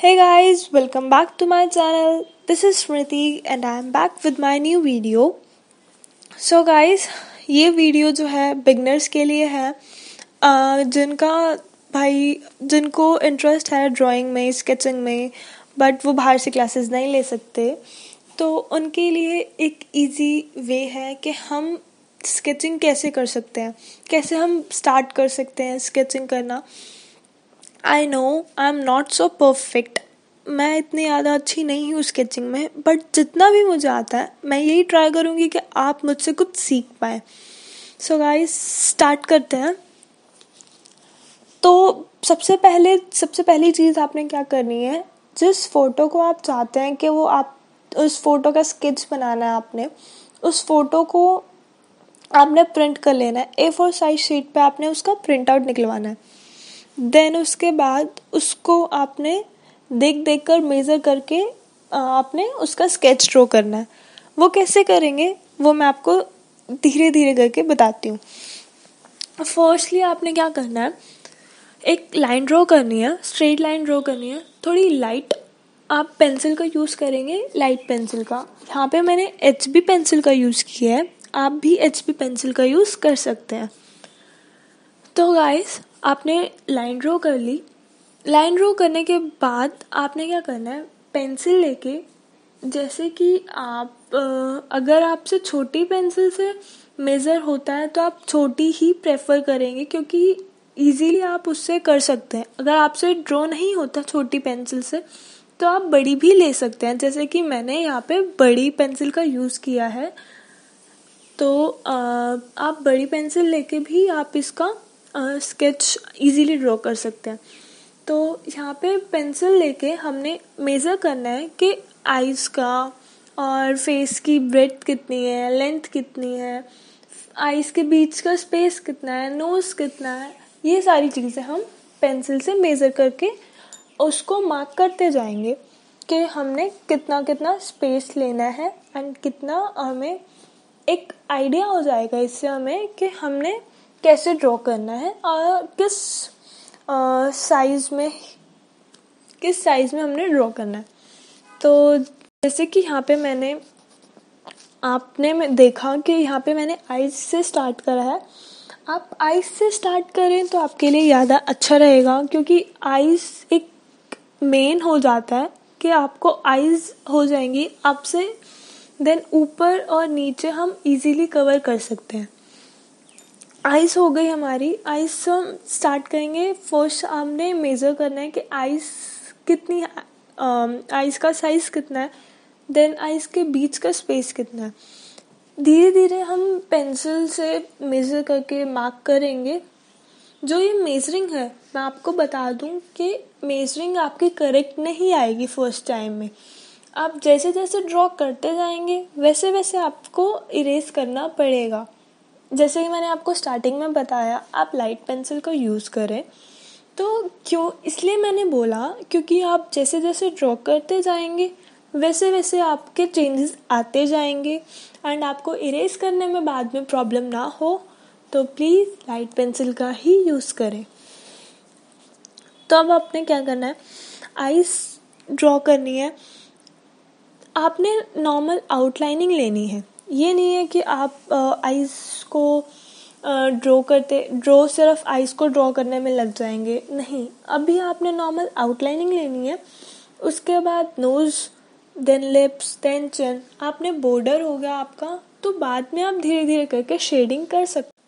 Hey guys, welcome back to my channel. This is Smriti and I am back with my new video. So guys, ये video जो है beginners के लिए है जिनका भाई जिनको इंटरेस्ट है ड्राइंग में स्केचिंग में बट वो बाहर से क्लासेस नहीं ले सकते तो उनके लिए एक इजी वे है कि हम स्केचिंग कैसे कर सकते हैं कैसे हम स्टार्ट कर सकते हैं स्केचिंग करना I know I am not so perfect मैं इतनी ज़्यादा अच्छी नहीं हूँ स्केचिंग में बट जितना भी मुझे आता है, मैं यही ट्राई करूँगी कि आप मुझसे कुछ सीख पाए। सो गाइस स्टार्ट करते हैं। तो सबसे पहले, सबसे पहली चीज़ आपने क्या करनी है, जिस फ़ोटो को आप चाहते हैं कि वो आप, उस फ़ोटो का स्केच बनाना है आपने, उस फ़ोटो को आपने प्रिंट कर लेना है। ए फोर साइज़ शीट पे आपने उसका प्रिंट आउट निकलवाना है। देन उसके बाद उसको आपने देख देख कर मेज़र करके आपने उसका स्केच ड्रॉ करना है। वो कैसे करेंगे, वो मैं आपको धीरे धीरे करके बताती हूँ। फर्स्टली आपने क्या करना है, एक लाइन ड्रॉ करनी है स्ट्रेट लाइन ड्रॉ करनी है। थोड़ी लाइट आप पेंसिल का यूज़ करेंगे लाइट पेंसिल का। यहाँ पे मैंने एच बी पेंसिल का यूज़ किया है। आप भी एच बी पेंसिल का यूज़ कर सकते हैं। तो गाइस आपने लाइन ड्रॉ कर ली। लाइन ड्रॉ करने के बाद आपने क्या करना है? पेंसिल लेके, जैसे कि आप अगर आपसे छोटी पेंसिल से मेज़र होता है तो आप छोटी ही प्रेफर करेंगे, क्योंकि इजीली आप उससे कर सकते हैं। अगर आपसे ड्रॉ नहीं होता छोटी पेंसिल से तो आप बड़ी भी ले सकते हैं। जैसे कि मैंने यहाँ पे बड़ी पेंसिल का यूज़ किया है। तो आप बड़ी पेंसिल लेके भी आप इसका स्केच इजीली ड्रॉ कर सकते हैं। तो यहाँ पे पेंसिल लेके हमने मेज़र करना है कि आइज़ का और फेस की ब्रेथ कितनी है लेंथ कितनी है आइज़ के बीच का स्पेस कितना है नोज़ कितना है, ये सारी चीज़ें हम पेंसिल से मेज़र करके उसको मार्क करते जाएँगे कि हमने कितना कितना स्पेस लेना है एंड कितना हमें एक आइडिया हो जाएगा। इससे हमें कि हमने कैसे ड्रॉ करना है और किस साइज़ में, किस साइज़ में हमने ड्रॉ करना है। तो जैसे कि यहाँ पे मैंने, आपने देखा कि यहाँ पे मैंने आइज़ से स्टार्ट करा है। आप आइज़ से स्टार्ट करें तो आपके लिए ज़्यादा अच्छा रहेगा क्योंकि आइज़ एक मेन हो जाता है कि आपको आइज़ हो जाएँगी आपसे देन ऊपर और नीचे हम इजीली कवर कर सकते हैं। आइस हो गई हमारी। आइस हम स्टार्ट करेंगे। फ़र्स्ट हमने मेज़र करना है कि आइस कितनी आइस का साइज़ कितना है। देन आइस के बीच का स्पेस कितना है। धीरे धीरे हम पेंसिल से मेज़र करके मार्क करेंगे। जो ये मेजरिंग है, मैं आपको बता दूँ कि मेजरिंग आपकी करेक्ट नहीं आएगी फ़र्स्ट टाइम में। आप जैसे जैसे ड्रॉ करते जाएँगे वैसे वैसे आपको इरेज करना पड़ेगा। जैसे कि मैंने आपको स्टार्टिंग में बताया, आप लाइट पेंसिल का यूज़ करें। तो क्यों, इसलिए मैंने बोला, क्योंकि आप जैसे जैसे ड्रॉ करते जाएँगे, वैसे वैसे आपके चेंजेस आते जाएँगे। एंड आपको इरेज करने में बाद में प्रॉब्लम ना हो तो प्लीज़ लाइट पेंसिल का ही यूज़ करें। तो अब आपने क्या करना है? आइस ड्रॉ करनी है। आपने नॉर्मल आउटलाइनिंग लेनी है। ये नहीं है कि आप आइस को ड्रॉ करते ड्रॉ सिर्फ़ आइस को ड्रॉ करने में लग जाएँगे। नहीं, अभी आपने नॉर्मल आउटलाइनिंग लेनी है, उसके बाद nose then lips then chin आपने बॉर्डर हो गया आपका तो बाद में आप धीरे धीरे करके शेडिंग कर सकते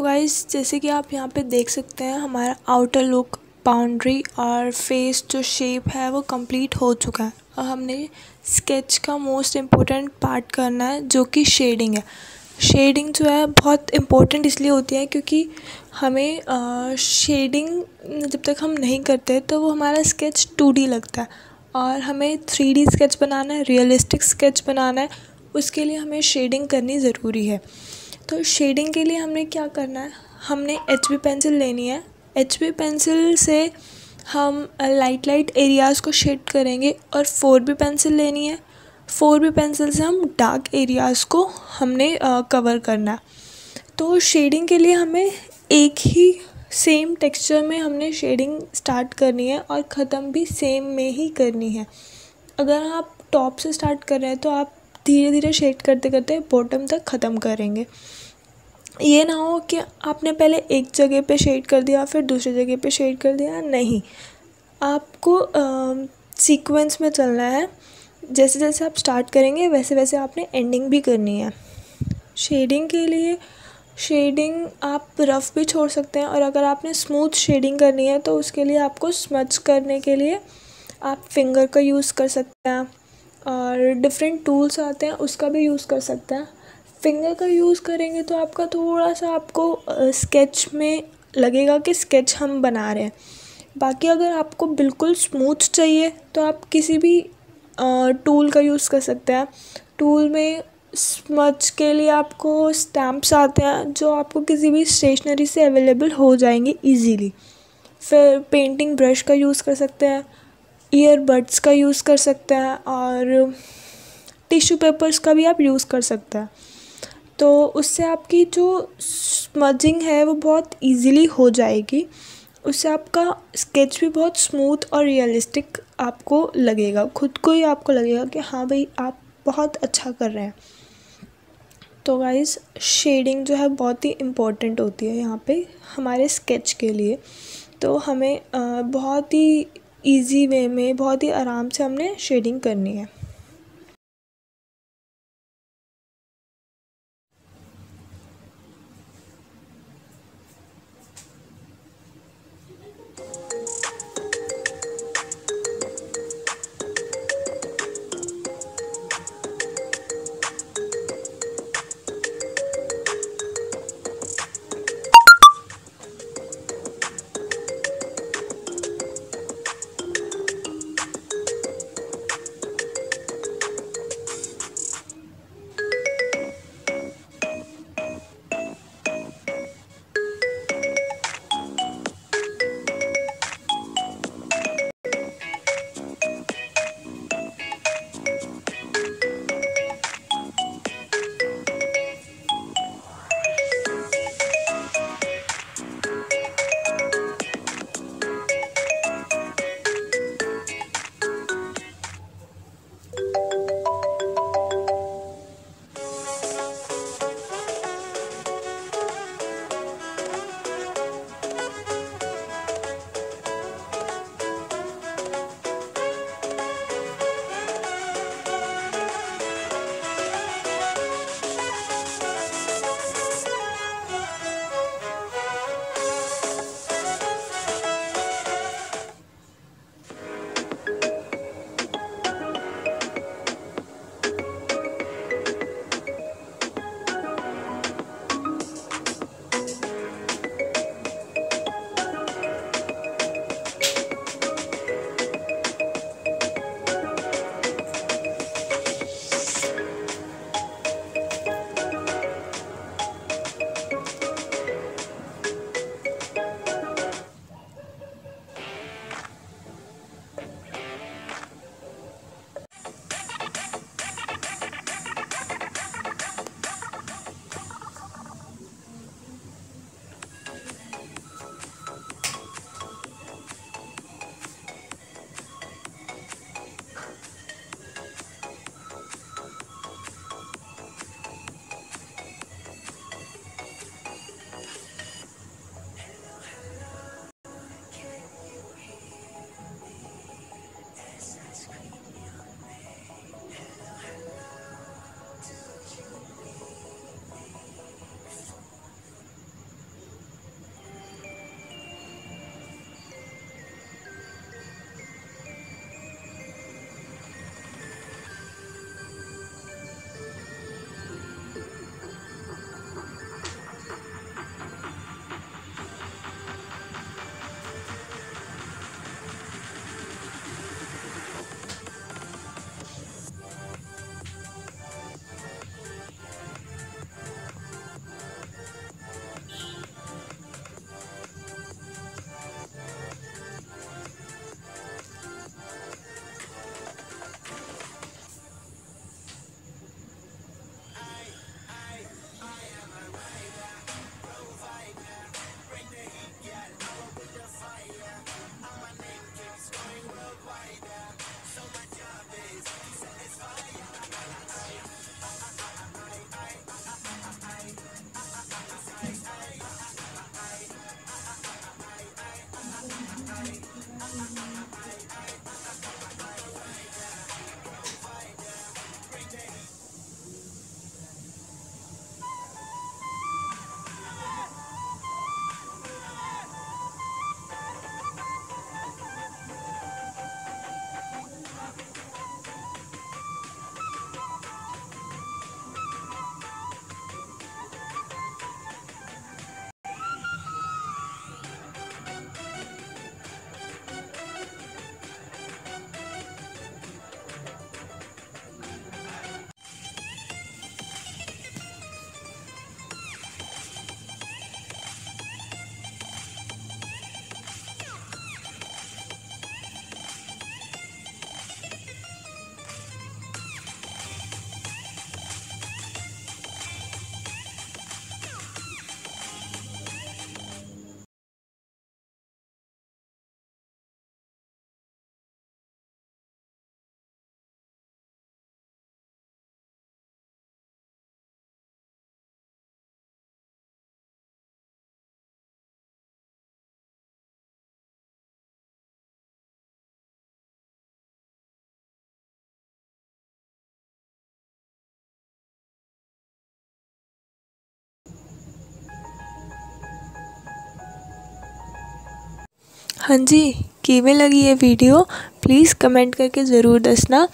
गाइस जैसे कि आप यहाँ पे देख सकते हैं, हमारा आउटर लुक बाउंड्री और फेस जो शेप है वो कंप्लीट हो चुका है। और हमने स्केच का मोस्ट इम्पोर्टेंट पार्ट करना है, जो कि शेडिंग है। शेडिंग जो है बहुत इम्पोर्टेंट इसलिए होती है क्योंकि हमें शेडिंग जब तक हम नहीं करते तो वो हमारा स्केच टू लगता है। और हमें थ्री स्केच बनाना है रियलिस्टिक स्केच बनाना है, उसके लिए हमें शेडिंग करनी ज़रूरी है। तो शेडिंग के लिए हमने क्या करना है? हमने एच बी पेंसिल लेनी है। एच बी पेंसिल से हम लाइट लाइट एरियाज़ को शेड करेंगे और फोर बी पेंसिल लेनी है। फोर बी पेंसिल से हम डार्क एरियाज़ को हमने कवर करना है। तो शेडिंग के लिए हमें एक ही सेम टेक्सचर में हमने शेडिंग स्टार्ट करनी है और ख़त्म भी सेम में ही करनी है। अगर आप टॉप से स्टार्ट कर रहे हैं तो आप धीरे धीरे शेड करते करते बॉटम तक ख़त्म करेंगे। ये ना हो कि आपने पहले एक जगह पे शेड कर दिया, फिर दूसरी जगह पे शेड कर दिया, नहीं। आपको सीक्वेंस में चलना है। जैसे जैसे आप स्टार्ट करेंगे वैसे वैसे आपने एंडिंग भी करनी है। शेडिंग के लिए शेडिंग आप रफ़ भी छोड़ सकते हैं और अगर आपने स्मूथ शेडिंग करनी है तो उसके लिए आपको स्मच करने के लिए आप फिंगर का यूज़ कर सकते हैं। और डिफरेंट टूल्स आते हैं, उसका भी यूज़ कर सकते हैं। फिंगर का यूज़ करेंगे तो आपका थोड़ा सा आपको स्केच में लगेगा कि स्केच हम बना रहे हैं। बाकी अगर आपको बिल्कुल स्मूथ चाहिए तो आप किसी भी टूल का यूज़ कर सकते हैं। टूल में स्मच के लिए आपको स्टैम्प्स आते हैं, जो आपको किसी भी स्टेशनरी से अवेलेबल हो जाएँगे इजीली फिर पेंटिंग ब्रश का यूज़ कर सकते हैं। ईयरबड्स का यूज़ कर सकते हैं और टिश्यू पेपर्स का भी आप यूज़ कर सकते हैं। तो उससे आपकी जो स्मजिंग है वो बहुत इजीली हो जाएगी। उससे आपका स्केच भी बहुत स्मूथ और रियलिस्टिक आपको लगेगा। खुद को ही आपको लगेगा कि हाँ भाई, आप बहुत अच्छा कर रहे हैं। तो गाइज़ शेडिंग जो है बहुत ही इम्पोर्टेंट होती है यहाँ पे हमारे स्केच के लिए। तो हमें बहुत ही इजी वे में बहुत ही आराम से हमने शेडिंग करनी है। हाँ जी किमें लगी ये वीडियो प्लीज़ कमेंट करके ज़रूर दसना।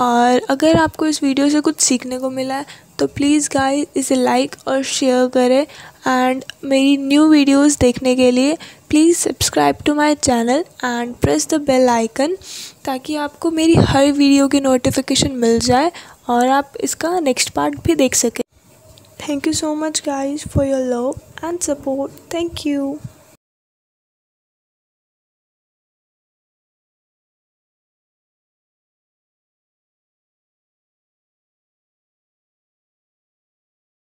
और अगर आपको इस वीडियो से कुछ सीखने को मिला है तो प्लीज़ गाइस इसे लाइक और शेयर करें। एंड मेरी न्यू वीडियोस देखने के लिए please subscribe to my channel and press the bell icon ताकि आपको मेरी हर वीडियो की नोटिफिकेशन मिल जाए और आप इसका नेक्स्ट पार्ट भी देख सकें। Thank you so much guys for your love and support thank you